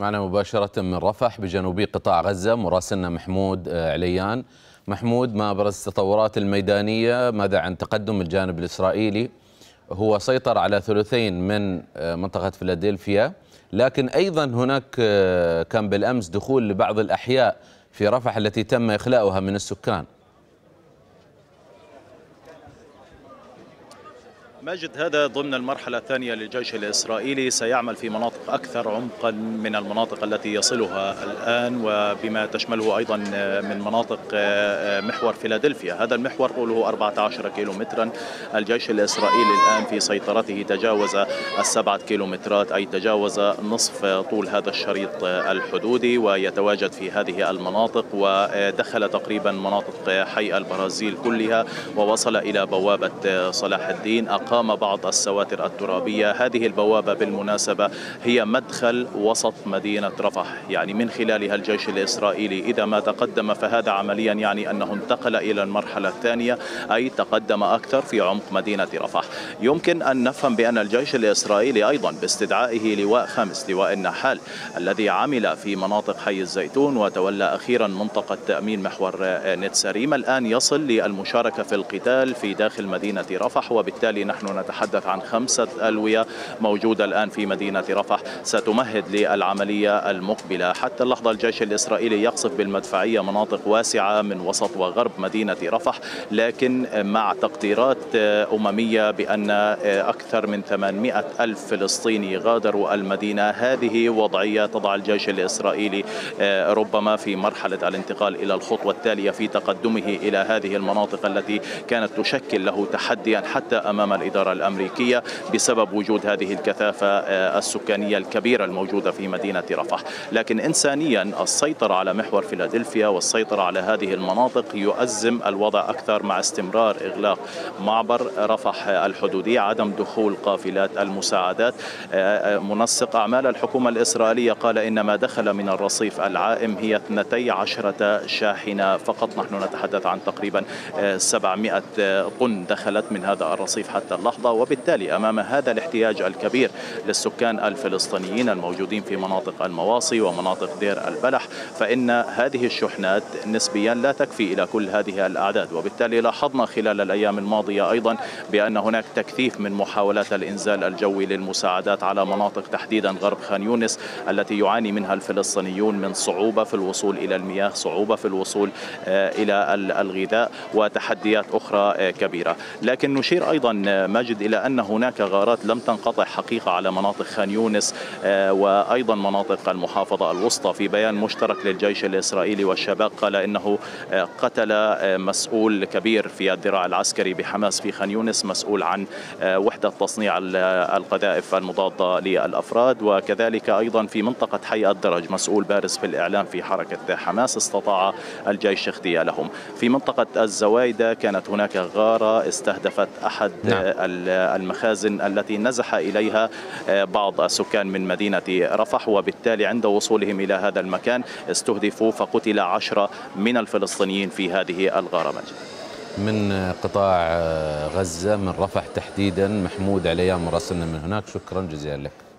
معنا مباشرة من رفح بجنوبي قطاع غزة مراسلنا محمود عليان. محمود ما أبرز التطورات الميدانية ماذا عن تقدم الجانب الإسرائيلي؟ هو سيطر على ثلثين من منطقة فيلادلفيا لكن أيضا هناك كان بالأمس دخول لبعض الأحياء في رفح التي تم إخلاؤها من السكان. ماجد هذا ضمن المرحلة الثانية للجيش الإسرائيلي. سيعمل في مناطق أكثر عمقا من المناطق التي يصلها الآن وبما تشمله أيضا من مناطق محور فيلادلفيا. هذا المحور طوله 14 كيلومترا. الجيش الإسرائيلي الآن في سيطرته تجاوز السبعة كيلومترات أي تجاوز نصف طول هذا الشريط الحدودي ويتواجد في هذه المناطق ودخل تقريبا مناطق حي البرازيل كلها ووصل إلى بوابة صلاح الدين أقام بعض السواتر الترابية. هذه البوابة بالمناسبة هي مدخل وسط مدينة رفح. يعني من خلالها الجيش الإسرائيلي. إذا ما تقدم فهذا عمليا يعني أنه انتقل إلى المرحلة الثانية أي تقدم أكثر في عمق مدينة رفح. يمكن أن نفهم بأن الجيش الإسرائيلي أيضا باستدعائه لواء خامس لواء النحال الذي عمل في مناطق حي الزيتون وتولى أخيرا منطقة تأمين محور نتساريم الآن يصل للمشاركة في القتال في داخل مدينة رفح وبالتالي نحن نحن نتحدث عن خمسة ألوية موجودة الآن في مدينة رفح ستمهد للعملية المقبلة. حتى اللحظة الجيش الإسرائيلي يقصف بالمدفعية مناطق واسعة من وسط وغرب مدينة رفح لكن مع تقديرات أممية بأن أكثر من 800 ألف فلسطيني غادروا المدينة هذه وضعية تضع الجيش الإسرائيلي ربما في مرحلة الانتقال إلى الخطوة التالية في تقدمه إلى هذه المناطق التي كانت تشكل له تحديا حتى أمام الإدارة. الأمريكية بسبب وجود هذه الكثافة السكانية الكبيرة الموجودة في مدينة رفح. لكن إنسانيا السيطرة على محور فيلادلفيا والسيطرة على هذه المناطق يؤزم الوضع أكثر مع استمرار إغلاق معبر رفح الحدودي عدم دخول قافلات المساعدات. منسق أعمال الحكومة الإسرائيلية قال إن ما دخل من الرصيف العائم هي 12 شاحنة فقط. نحن نتحدث عن تقريبا 700 طن دخلت من هذا الرصيف حتى اللحظة وبالتالي أمام هذا الاحتياج الكبير للسكان الفلسطينيين الموجودين في مناطق المواصي ومناطق دير البلح فإن هذه الشحنات نسبيا لا تكفي إلى كل هذه الأعداد. وبالتالي لاحظنا خلال الأيام الماضية أيضا بأن هناك تكثيف من محاولات الإنزال الجوي للمساعدات على مناطق تحديدا غرب خان يونس التي يعاني منها الفلسطينيون من صعوبة في الوصول إلى المياه صعوبة في الوصول إلى الغذاء وتحديات أخرى كبيرة. لكن نشير أيضا ماجد إلى أن هناك غارات لم تنقطع حقيقة على مناطق خان يونس وأيضا مناطق المحافظة الوسطى. في بيان مشترك للجيش الإسرائيلي والشباب قال إنه قتل مسؤول كبير في الذراع العسكري بحماس في خان يونس مسؤول عن وحدة تصنيع القذائف المضادة للأفراد. وكذلك أيضا في منطقة حي الدرج مسؤول بارز في الإعلام في حركة حماس استطاع الجيش اغتيالهم. في منطقة الزوايدة كانت هناك غارة استهدفت أحد نعم. المخازن التي نزح إليها بعض السكان من مدينة رفح وبالتالي عند وصولهم إلى هذا المكان استهدفوا فقتل عشرة من الفلسطينيين في هذه الغارة من قطاع غزة من رفح تحديدا محمود عليان مراسلنا من هناك. شكرا جزيلا لك.